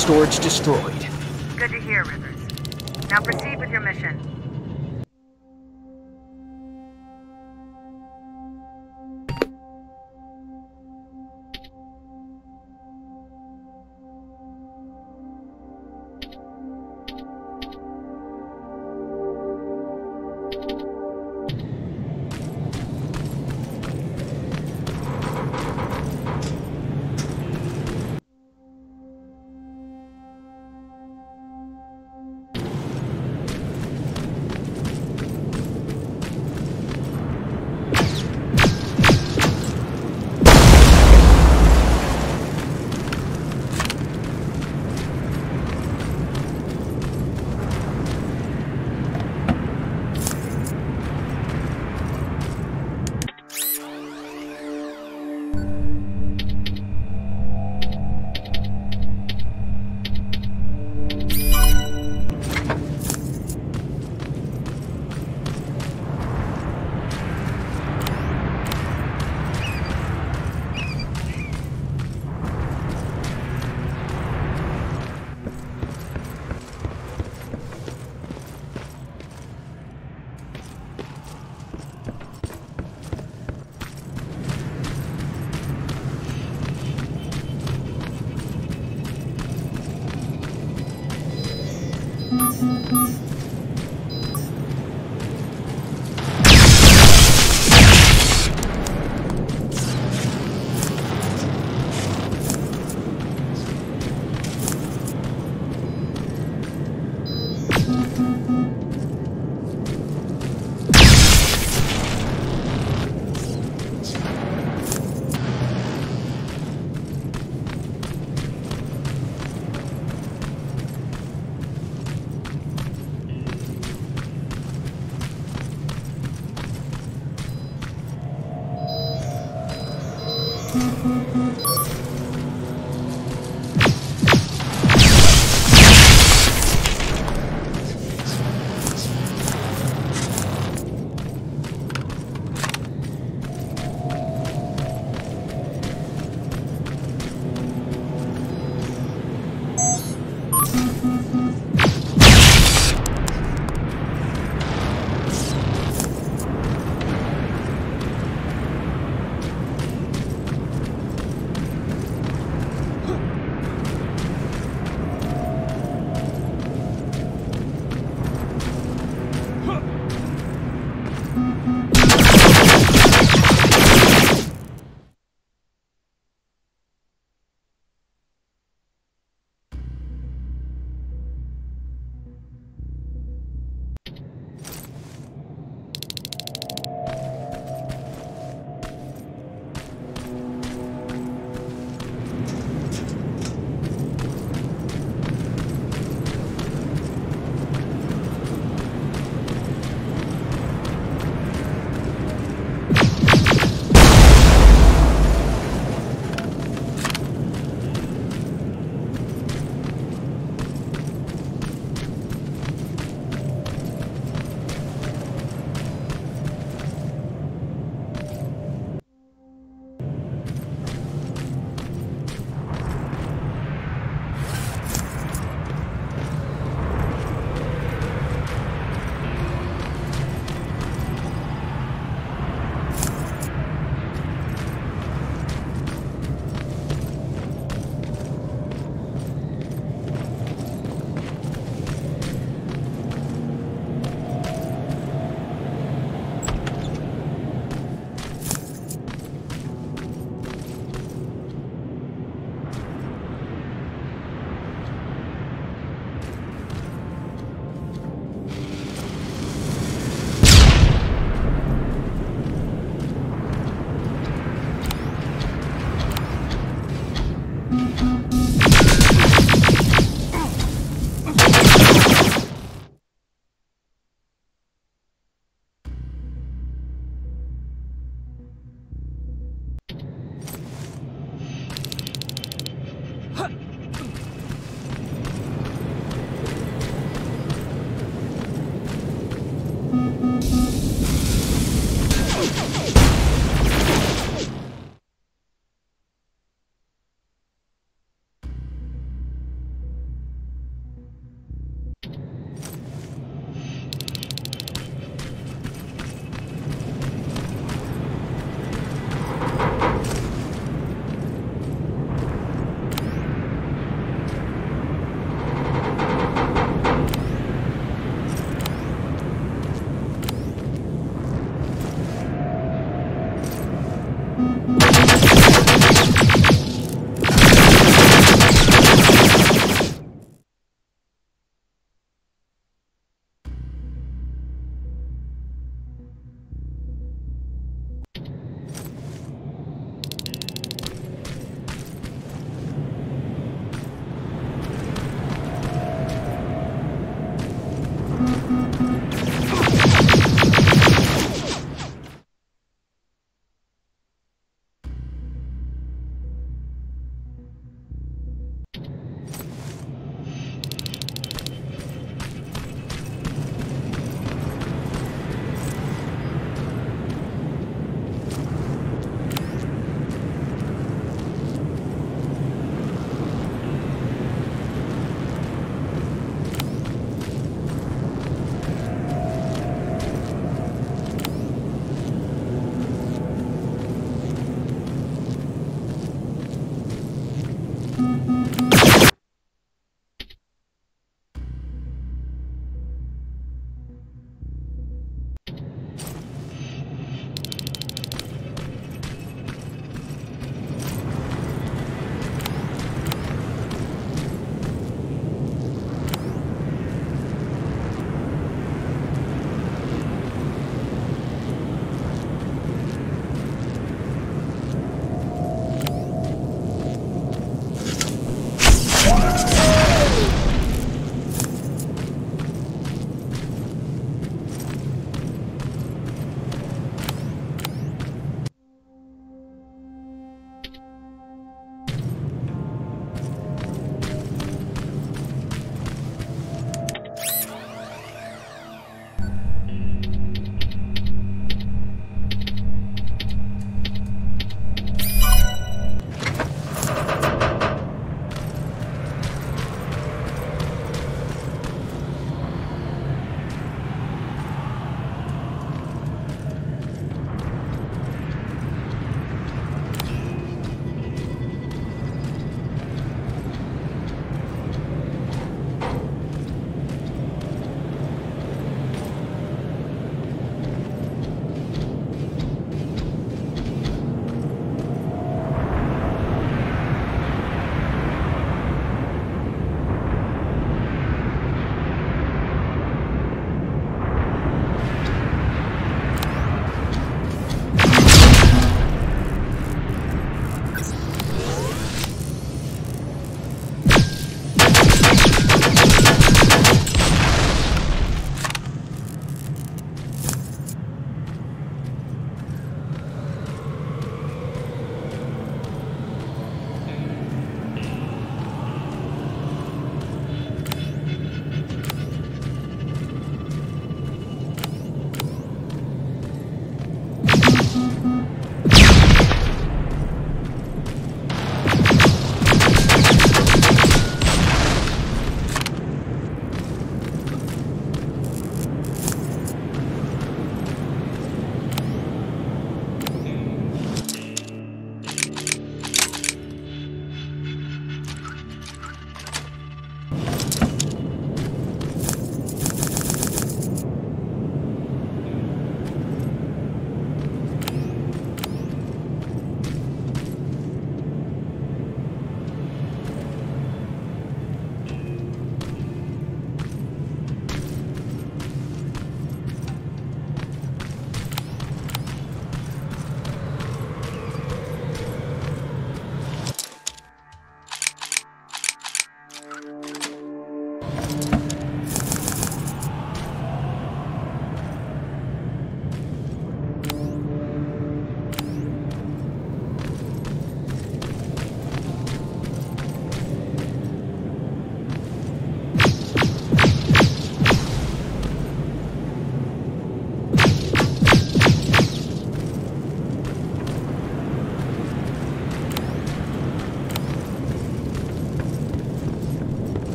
storage destroyed. Good to hear, Rivers. Now proceed with your mission. うん。哼。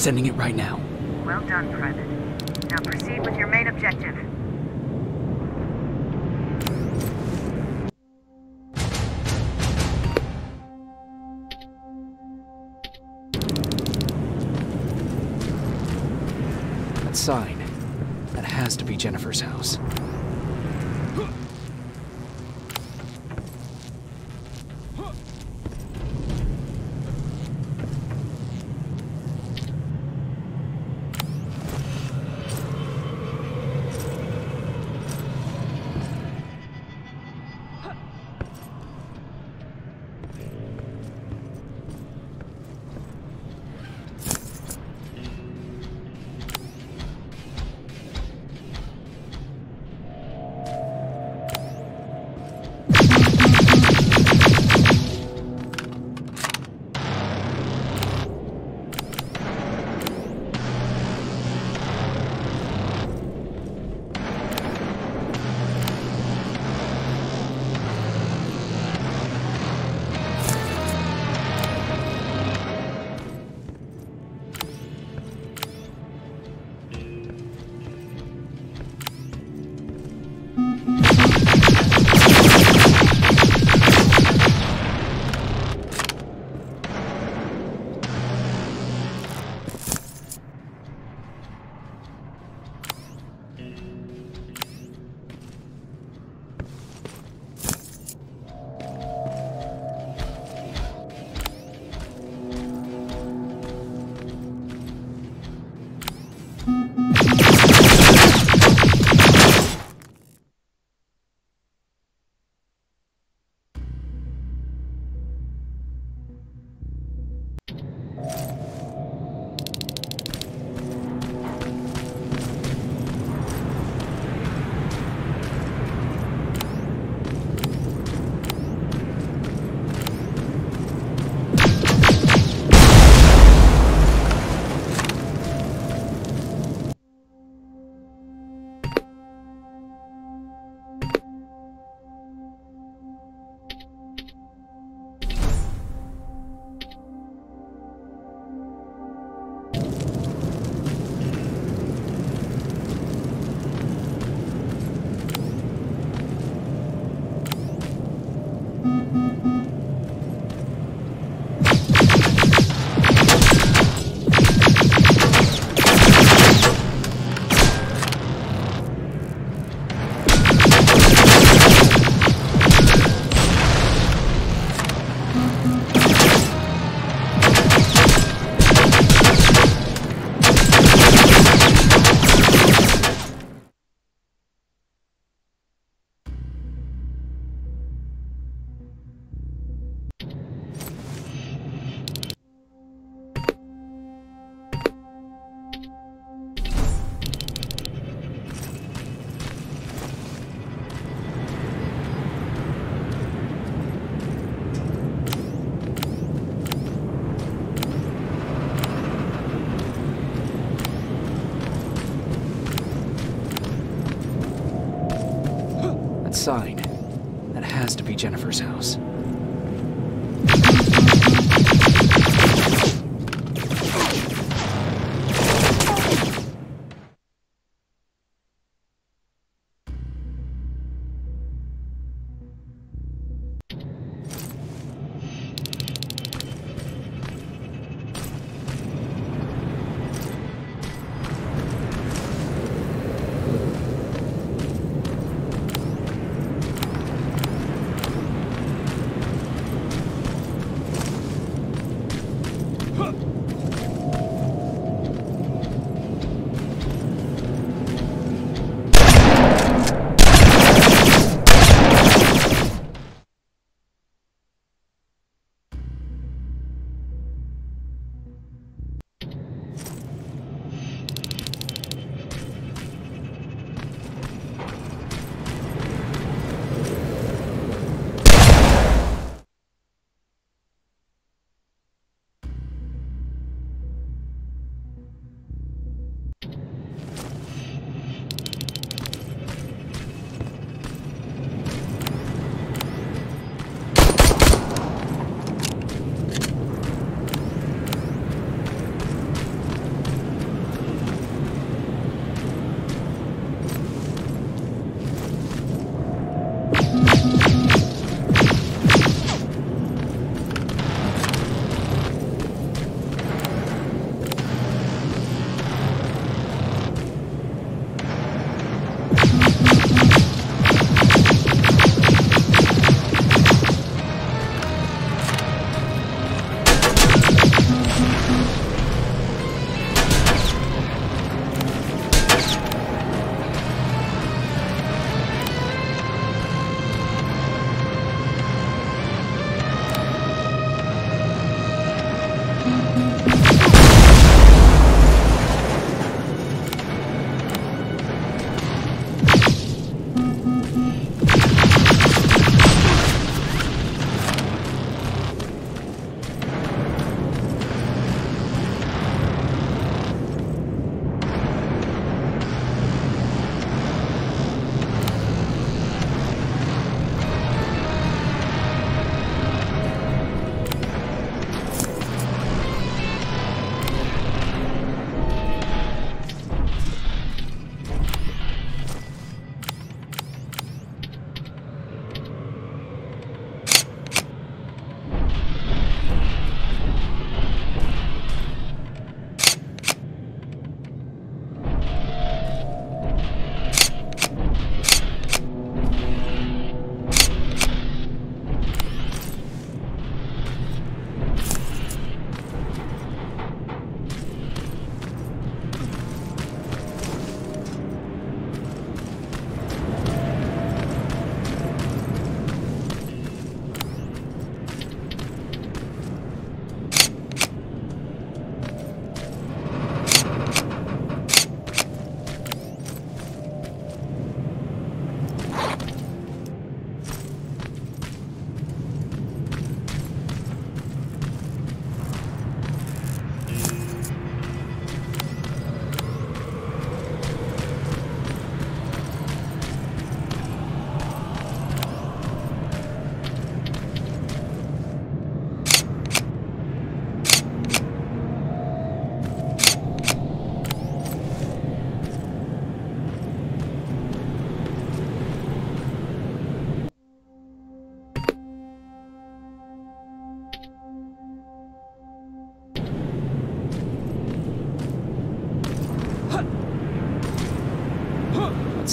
Sending it right now. Well done, Private. Now proceed with your main objective. That sign. That has to be Jennifer's house.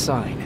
Sign.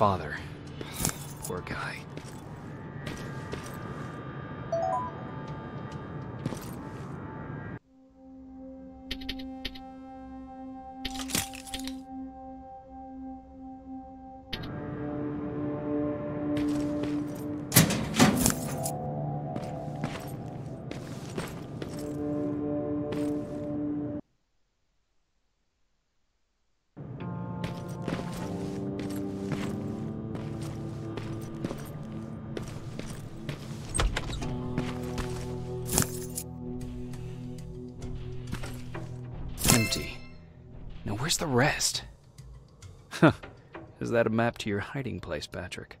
Father. The rest? Huh. Is that a map to your hiding place, Patrick?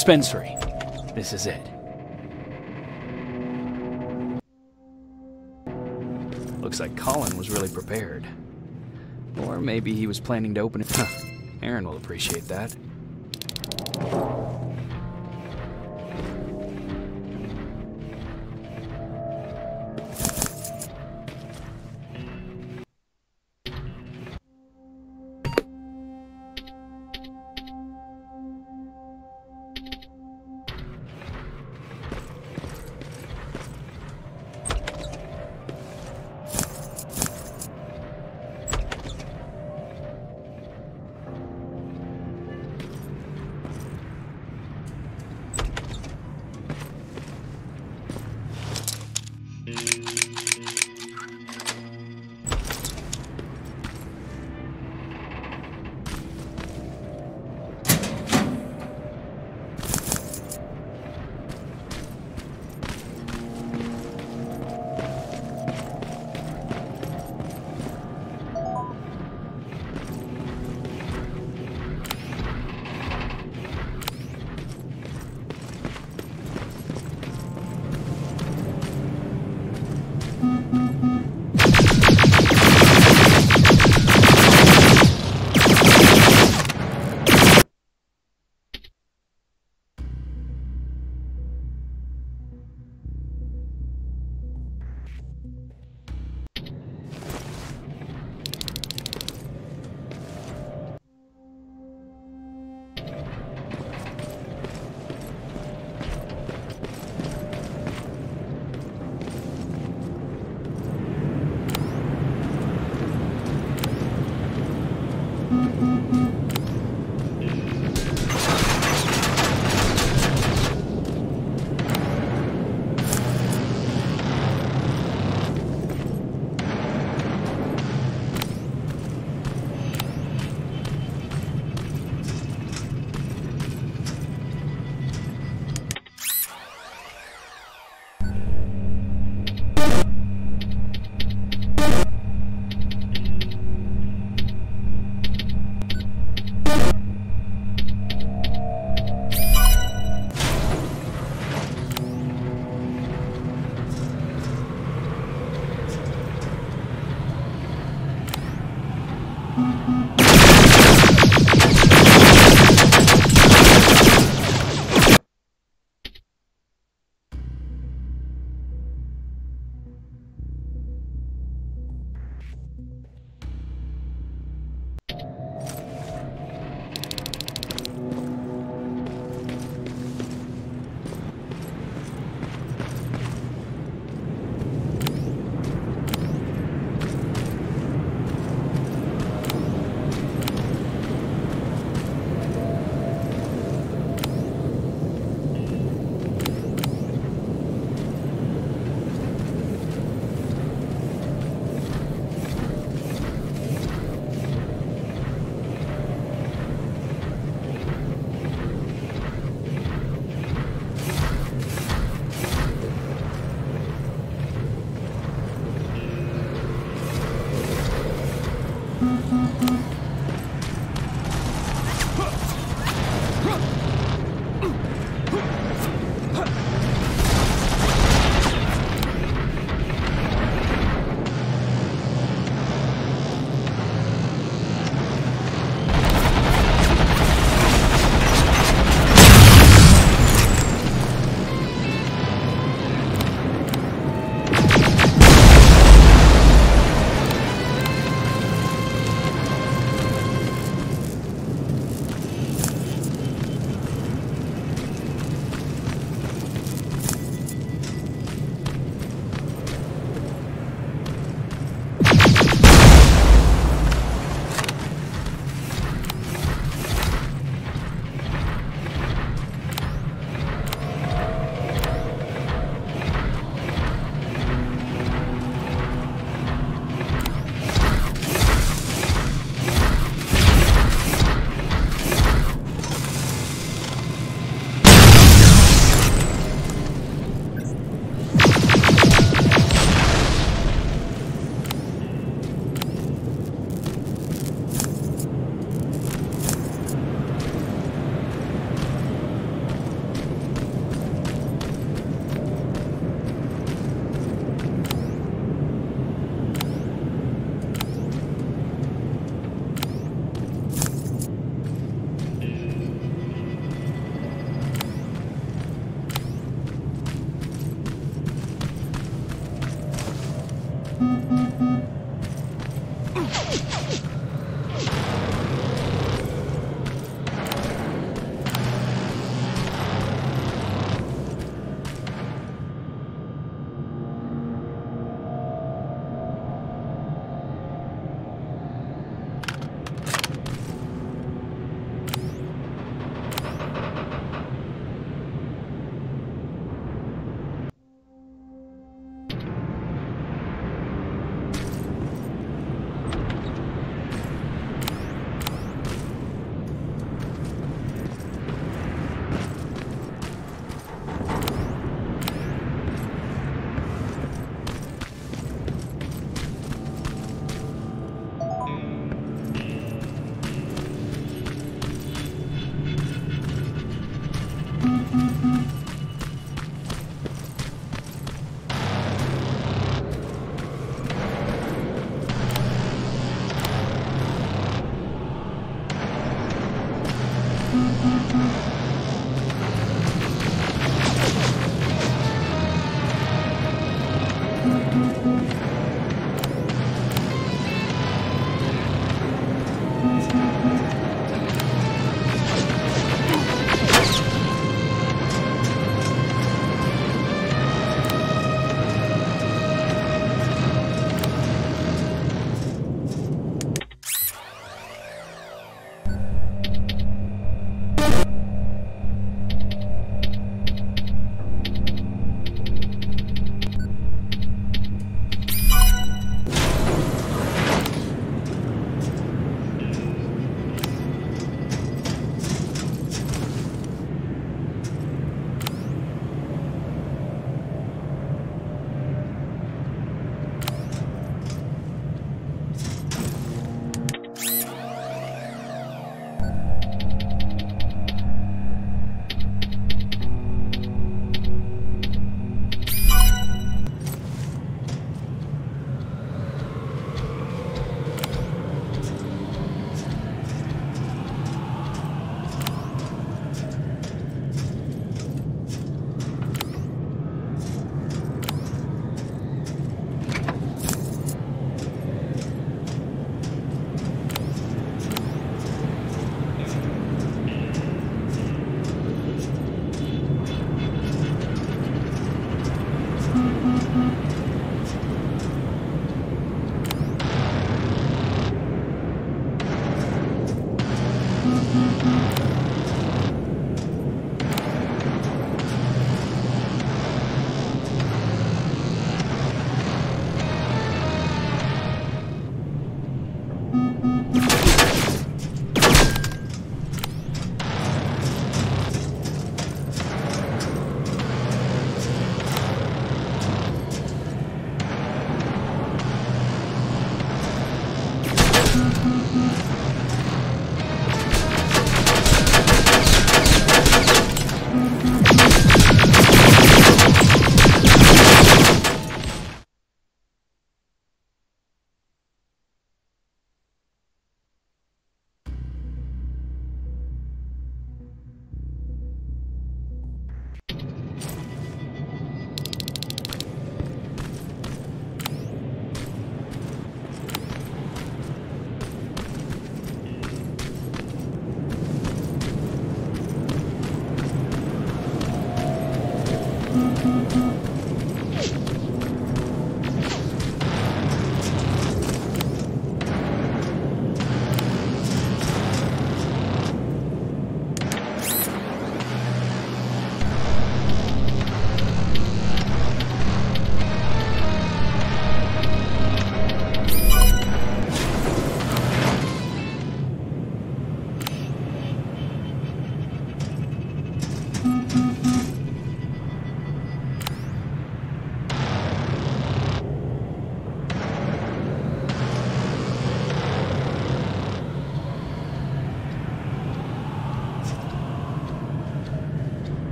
Dispensary. This is it. Looks like Colin was really prepared. Or maybe he was planning to open it. Huh. Aaron will appreciate that.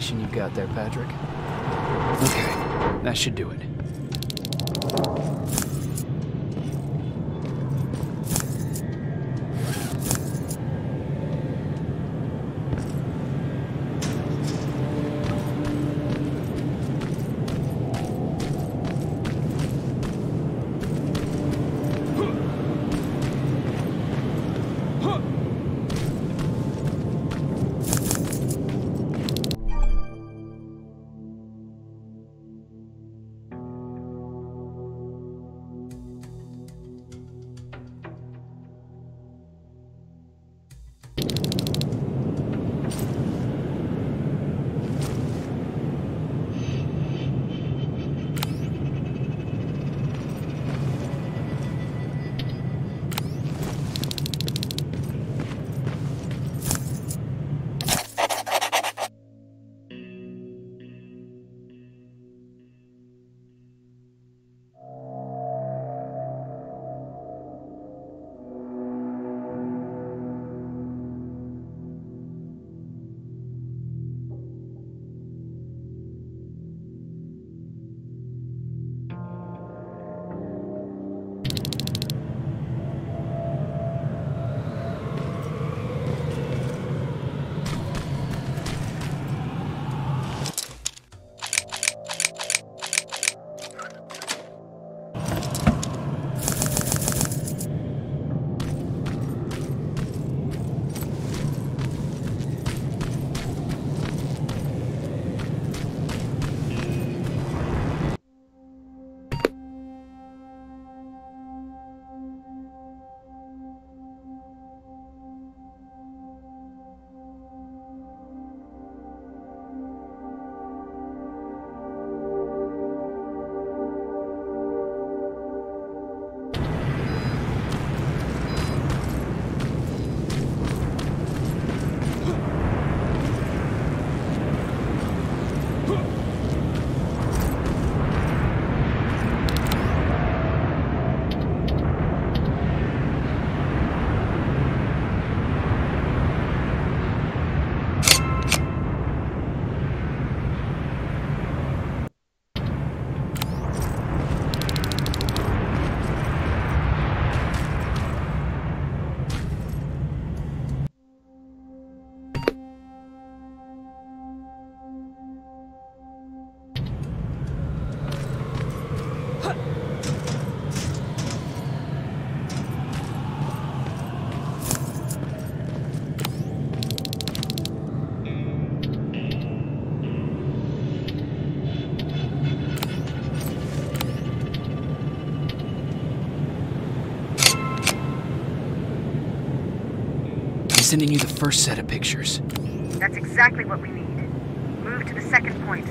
Imagination you've got there, Patrick. Okay, that should do it. Sending you the first set of pictures. That's exactly what we need. Move to the second point.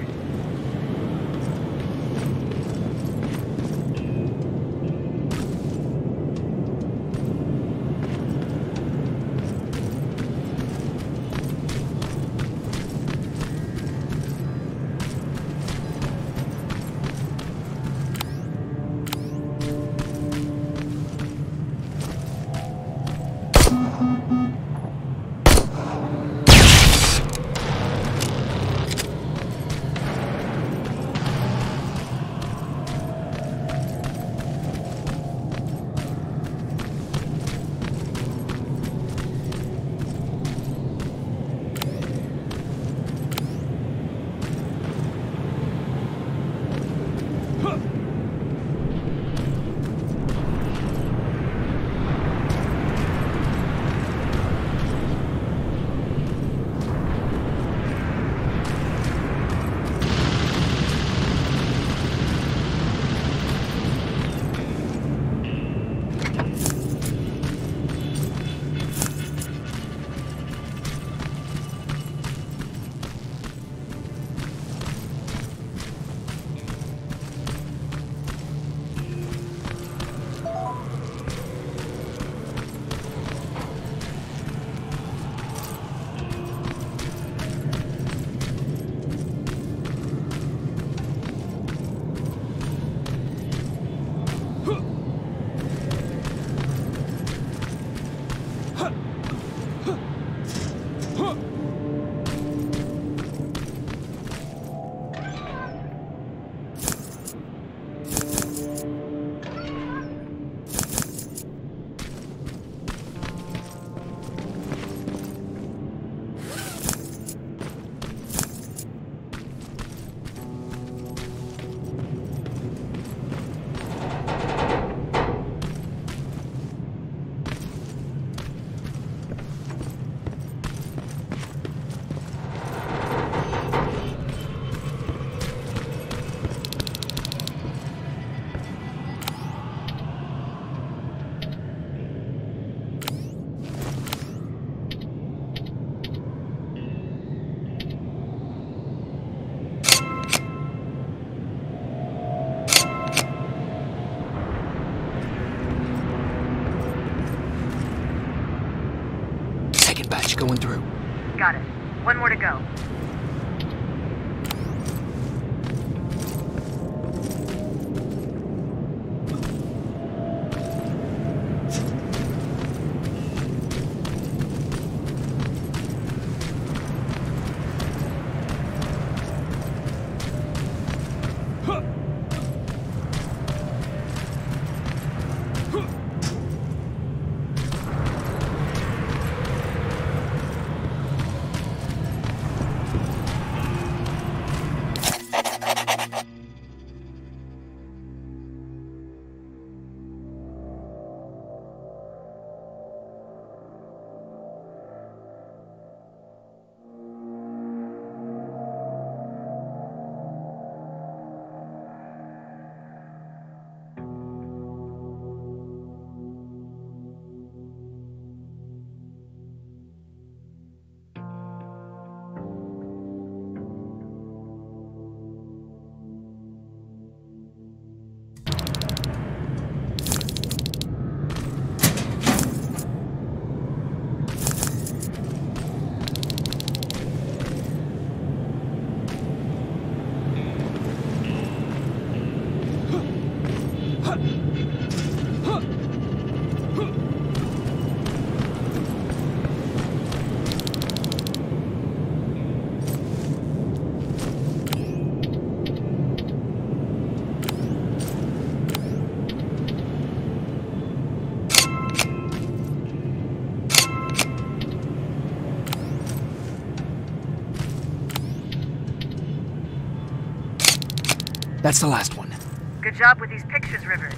That's the last one. Good job with these pictures, Rivers.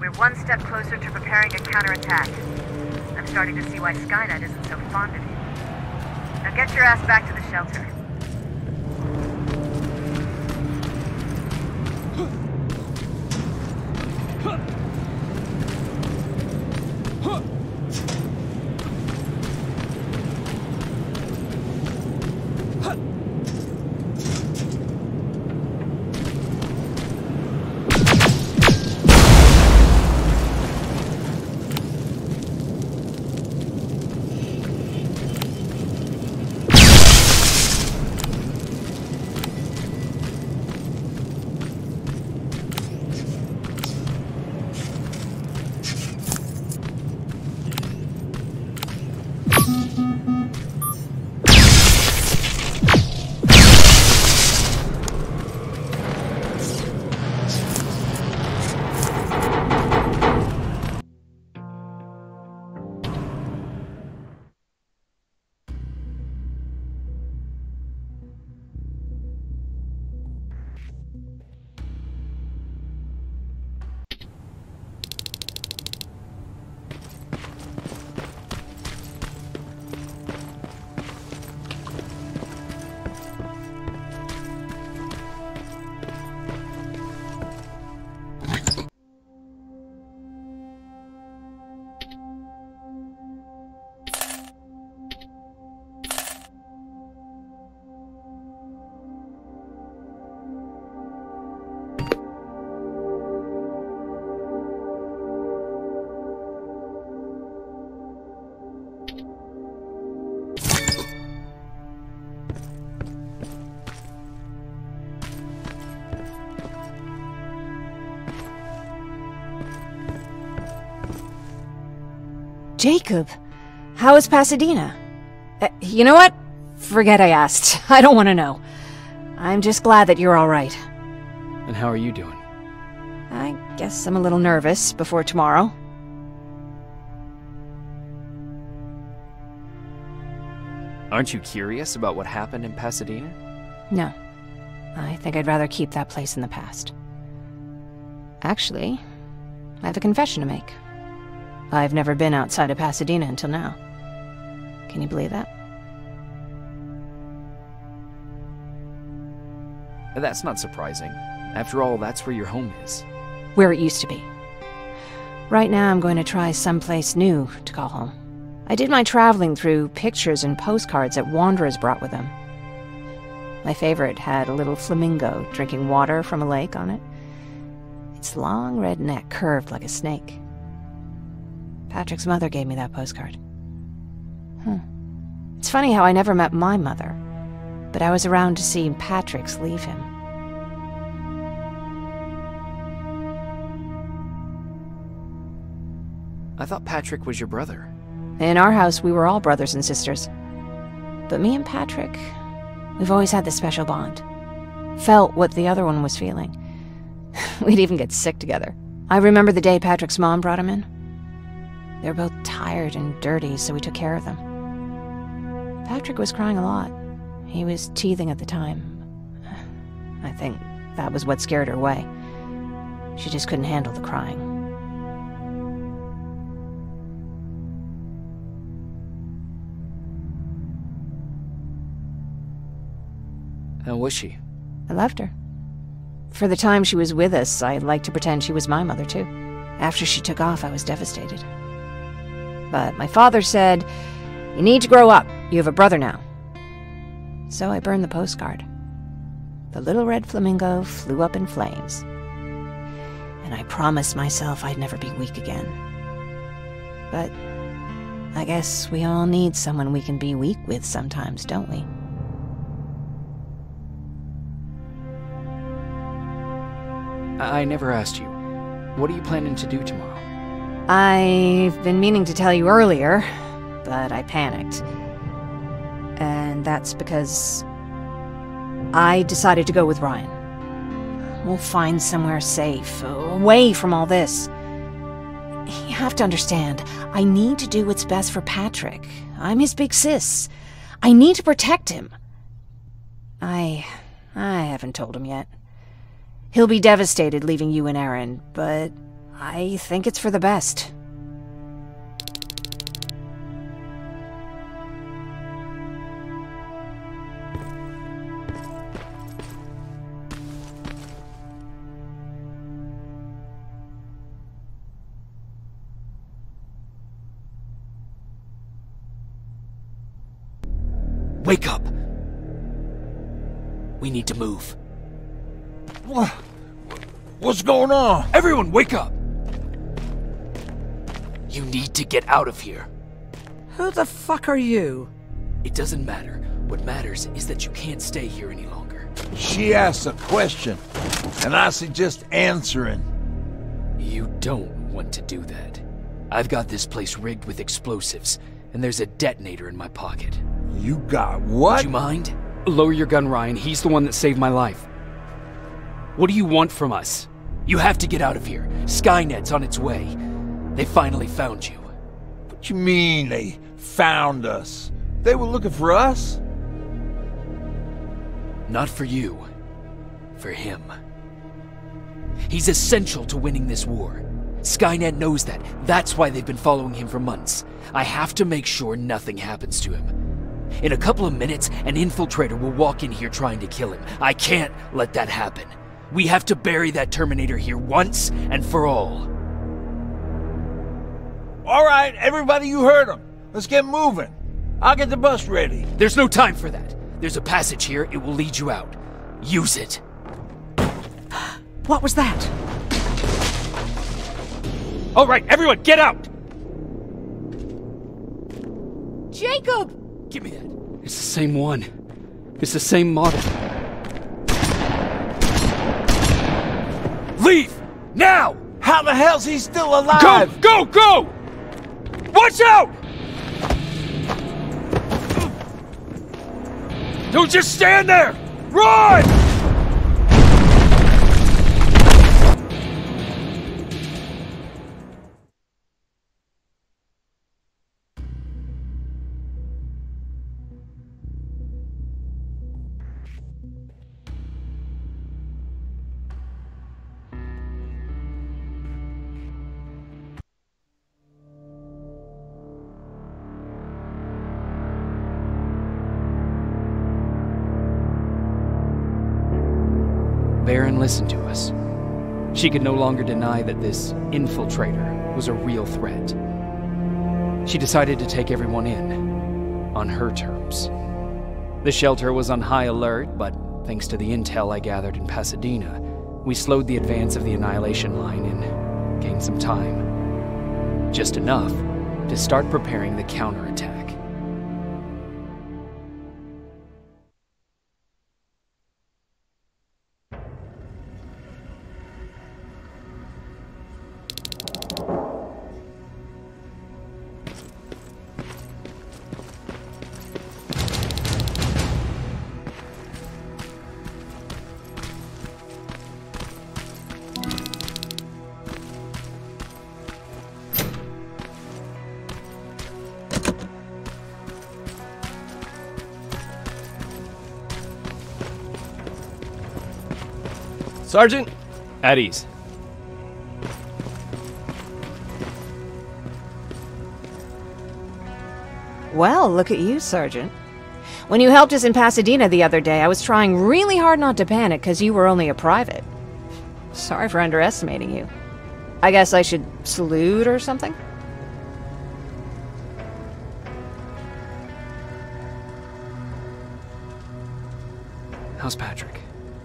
We're one step closer to preparing a counterattack. I'm starting to see why Skynet isn't so fond of you. Now get your ass back to the shelter. Jacob, how is Pasadena? Uh, you know what? Forget I asked. I don't want to know. I'm just glad that you're alright. And how are you doing? I guess I'm a little nervous before tomorrow. Aren't you curious about what happened in Pasadena? No. I think I'd rather keep that place in the past. Actually, I have a confession to make. I've never been outside of Pasadena until now. Can you believe that? That's not surprising. After all, that's where your home is. Where it used to be. Right now, I'm going to try someplace new to call home. I did my traveling through pictures and postcards that wanderers brought with them. My favorite had a little flamingo drinking water from a lake on it. Its long red neck curved like a snake. Patrick's mother gave me that postcard. Hmm. It's funny how I never met my mother, but I was around to see Patrick's leave him. I thought Patrick was your brother. In our house, we were all brothers and sisters. But me and Patrick, we've always had this special bond. Felt what the other one was feeling. We'd even get sick together. I remember the day Patrick's mom brought him in. They were both tired and dirty, so we took care of them. Patrick was crying a lot. He was teething at the time. I think that was what scared her away. She just couldn't handle the crying. How was she? I loved her. For the time she was with us, I liked to pretend she was my mother, too. After she took off, I was devastated. But my father said, You need to grow up. You have a brother now. So I burned the postcard. The little red flamingo flew up in flames. And I promised myself I'd never be weak again. But I guess we all need someone we can be weak with sometimes, don't we? I, never asked you. What are you planning to do tomorrow? I've been meaning to tell you earlier, but I panicked. And that's because I decided to go with Ryan. We'll find somewhere safe, away from all this. You have to understand, I need to do what's best for Patrick. I'm his big sis. I need to protect him. I. I haven't told him yet. He'll be devastated leaving you and Aaron, but I think it's for the best. Wake up! We need to move. What? What's going on? Everyone, wake up! You need to get out of here. Who the fuck are you? It doesn't matter. What matters is that you can't stay here any longer. She asked a question, and I suggest answering. You don't want to do that. I've got this place rigged with explosives, and there's a detonator in my pocket. You got what? Would you mind? Lower your gun, Ryan. He's the one that saved my life. What do you want from us? You have to get out of here. Skynet's on its way. They finally found you. What you mean they found us? They were looking for us? Not for you. For him. He's essential to winning this war. Skynet knows that. That's why they've been following him for months. I have to make sure nothing happens to him. In a couple of minutes, an infiltrator will walk in here trying to kill him. I can't let that happen. We have to bury that Terminator here once and for all. All right, everybody, you heard him. Let's get moving. I'll get the bus ready. There's no time for that. There's a passage here. It will lead you out. Use it. What was that? All right, everyone, get out! Jacob! Give me that. It's the same one. It's the same model. Leave! Now! How the hell's he still alive? Go! Go! Go! Watch out! Don't just stand there! Run! Listened to us. She could no longer deny that this infiltrator was a real threat. She decided to take everyone in, on her terms. The shelter was on high alert, but thanks to the intel I gathered in Pasadena, we slowed the advance of the Annihilation Line and gained some time. Just enough to start preparing the counterattack. Sergeant? At ease. Well, look at you, Sergeant. When you helped us in Pasadena the other day, I was trying really hard not to panic because you were only a private. Sorry for underestimating you. I guess I should salute or something? How's Patrick?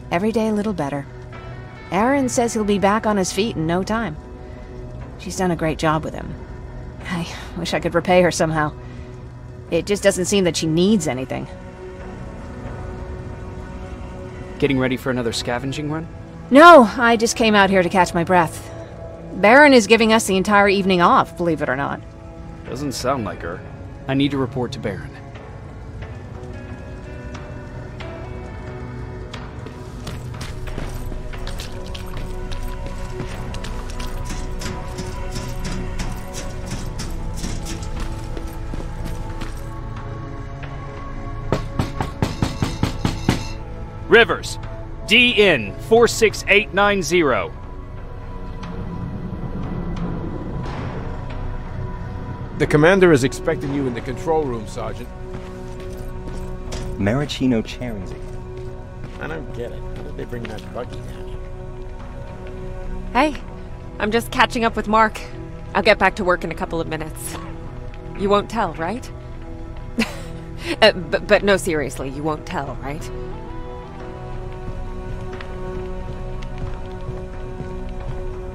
Every day a little better. Aaron says he'll be back on his feet in no time. She's done a great job with him. I wish I could repay her somehow. It just doesn't seem that she needs anything. Getting ready for another scavenging run? No, I just came out here to catch my breath. Baron is giving us the entire evening off, believe it or not. Doesn't sound like her. I need to report to Baron. Rivers, DN 46890. The commander is expecting you in the control room, Sergeant. Maraschino Charing's again. I don't get it. How did they bring that buggy down here? Hey, I'm just catching up with Mark. I'll get back to work in a couple of minutes. You won't tell, right? uh, but, but no, seriously, you won't tell, right?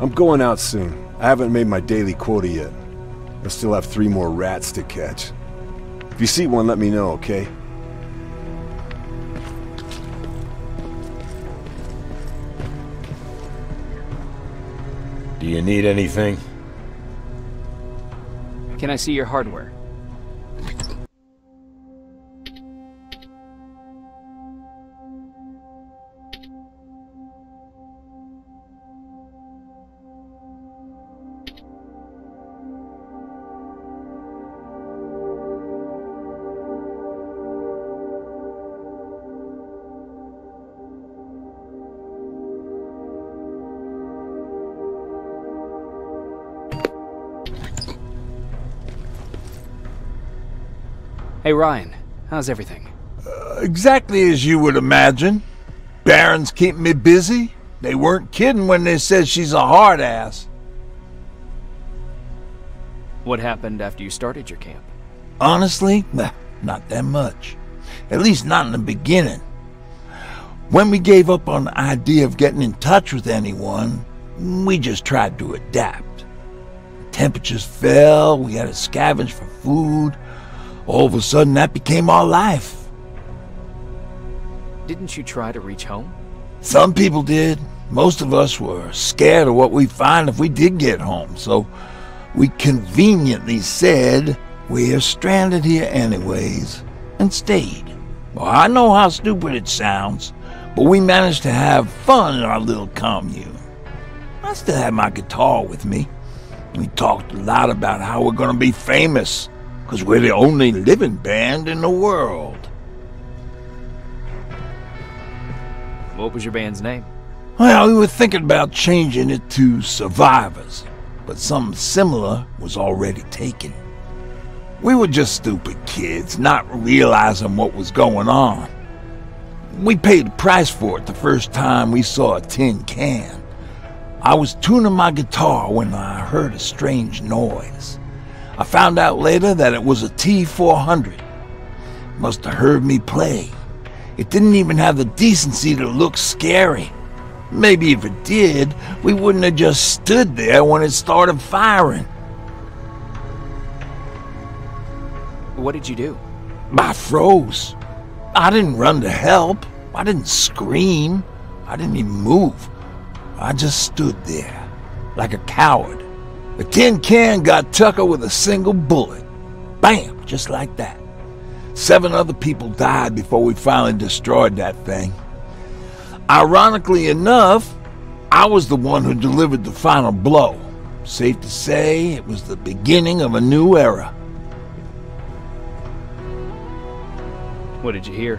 I'm going out soon. I haven't made my daily quota yet. I still have three more rats to catch. If you see one, let me know, okay? Do you need anything? Can I see your hardware? Hey Ryan, how's everything? Uh, exactly as you would imagine. Baron's keeping me busy. They weren't kidding when they said she's a hard ass. What happened after you started your camp? Honestly, not that much. At least not in the beginning. When we gave up on the idea of getting in touch with anyone, we just tried to adapt. Temperatures fell, we had to scavenge for food. All of a sudden, that became our life. Didn't you try to reach home? Some people did. Most of us were scared of what we'd find if we did get home, so we conveniently said we're stranded here anyways and stayed. Well, I know how stupid it sounds, but we managed to have fun in our little commune. I still had my guitar with me. We talked a lot about how we're gonna be famous, because we're the only living band in the world. What was your band's name? Well, we were thinking about changing it to Survivors, but something similar was already taken. We were just stupid kids, not realizing what was going on. We paid the price for it the first time we saw a tin can. I was tuning my guitar when I heard a strange noise. I found out later that it was a T400. Must have heard me play. It didn't even have the decency to look scary. Maybe if it did, we wouldn't have just stood there when it started firing. What did you do? I froze. I didn't run to help. I didn't scream. I didn't even move. I just stood there, like a coward. The tin can got Tucker with a single bullet. Bam! Just like that. Seven other people died before we finally destroyed that thing. Ironically enough, I was the one who delivered the final blow. Safe to say, it was the beginning of a new era. What did you hear?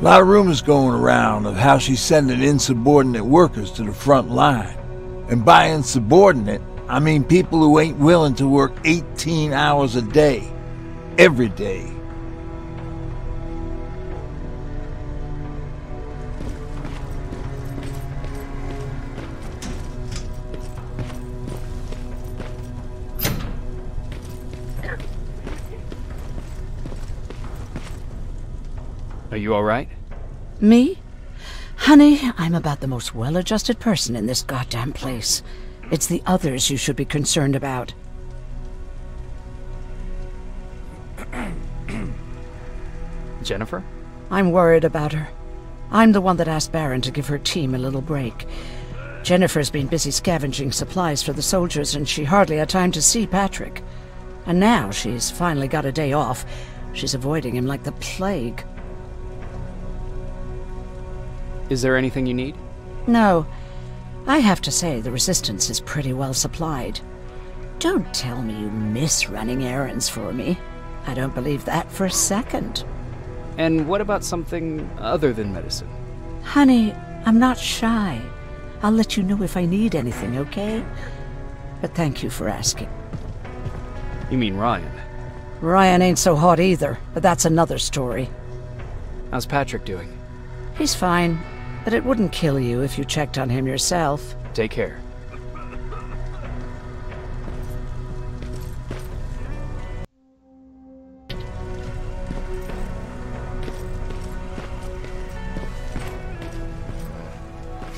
A lot of rumors going around of how she's sending insubordinate workers to the front line. And by insubordinate, I mean people who ain't willing to work 18 hours a day, every day. Are you alright? Me? Honey, I'm about the most well-adjusted person in this goddamn place. It's the others you should be concerned about. Jennifer? I'm worried about her. I'm the one that asked Baron to give her team a little break. Jennifer's been busy scavenging supplies for the soldiers, and she hardly had time to see Patrick. And now she's finally got a day off. She's avoiding him like the plague. Is there anything you need? No. I have to say, the Resistance is pretty well supplied. Don't tell me you miss running errands for me. I don't believe that for a second. And what about something other than medicine? Honey, I'm not shy. I'll let you know if I need anything, okay? But thank you for asking. You mean Ryan? Ryan ain't so hot either, but that's another story. How's Patrick doing? He's fine, but it wouldn't kill you if you checked on him yourself. Take care.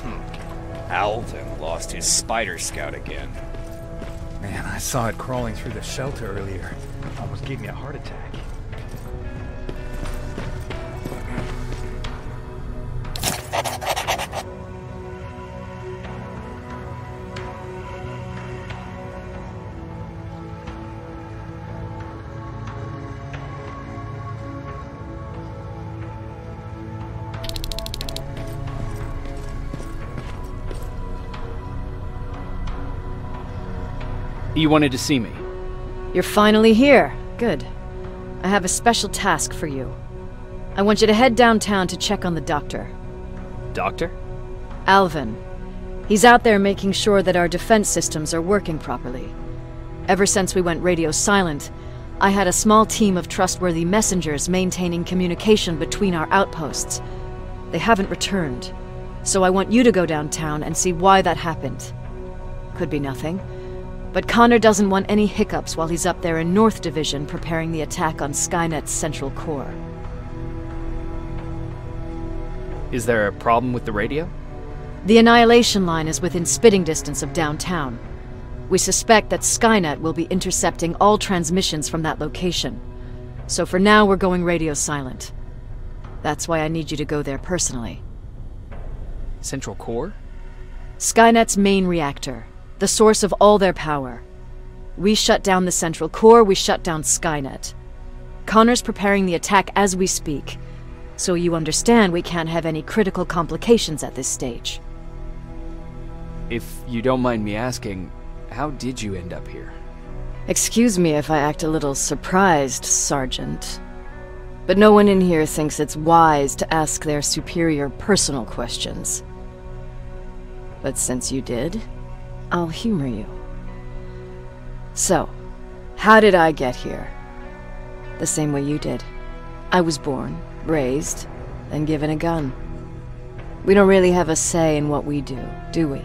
Hmm. Alvin lost his spider scout again. Man, I saw it crawling through the shelter earlier. Almost gave me a heart attack. You wanted to see me. You're finally here. Good. I have a special task for you. I want you to head downtown to check on the doctor. Doctor? Alvin. He's out there making sure that our defense systems are working properly. Ever since we went radio silent, I had a small team of trustworthy messengers maintaining communication between our outposts. They haven't returned, so I want you to go downtown and see why that happened. Could be nothing. But Connor doesn't want any hiccups while he's up there in North Division preparing the attack on Skynet's central core. Is there a problem with the radio? The Annihilation Line is within spitting distance of downtown. We suspect that Skynet will be intercepting all transmissions from that location. So for now, we're going radio silent. That's why I need you to go there personally. Central core? Skynet's main reactor, the source of all their power. We shut down the Central Core, we shut down Skynet. Connor's preparing the attack as we speak, so you understand we can't have any critical complications at this stage. If you don't mind me asking, how did you end up here? Excuse me if I act a little surprised, Sergeant. But no one in here thinks it's wise to ask their superior personal questions. But since you did, I'll humor you. So, how did I get here? The same way you did. I was born, raised, and given a gun. We don't really have a say in what we do, do we?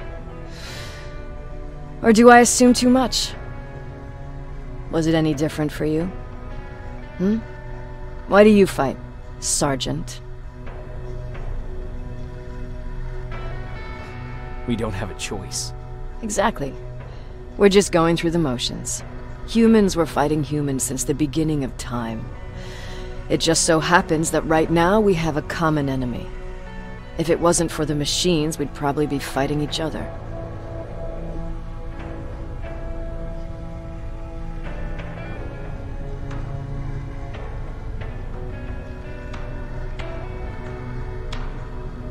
Or do I assume too much? Was it any different for you? Hmm? Why do you fight, Sergeant? We don't have a choice. Exactly. We're just going through the motions. Humans were fighting humans since the beginning of time. It just so happens that right now we have a common enemy. If it wasn't for the machines, we'd probably be fighting each other.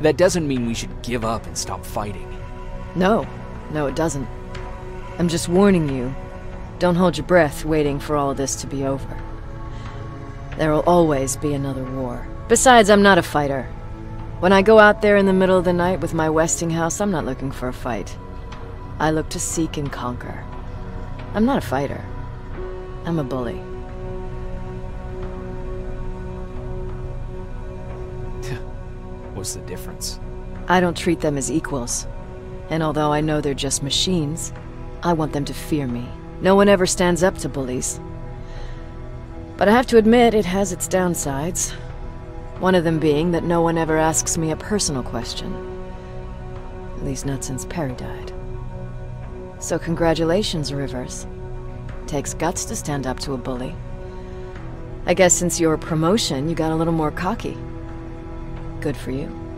That doesn't mean we should give up and stop fighting. No, no, it doesn't. I'm just warning you. Don't hold your breath waiting for all this to be over. There will always be another war. Besides, I'm not a fighter. When I go out there in the middle of the night with my Westinghouse, I'm not looking for a fight. I look to seek and conquer. I'm not a fighter. I'm a bully. What's the difference? I don't treat them as equals. And although I know they're just machines, I want them to fear me. No one ever stands up to bullies. But I have to admit, it has its downsides. One of them being that no one ever asks me a personal question. At least not since Perry died. So congratulations, Rivers. Takes guts to stand up to a bully. I guess since your promotion, you got a little more cocky. Good for you.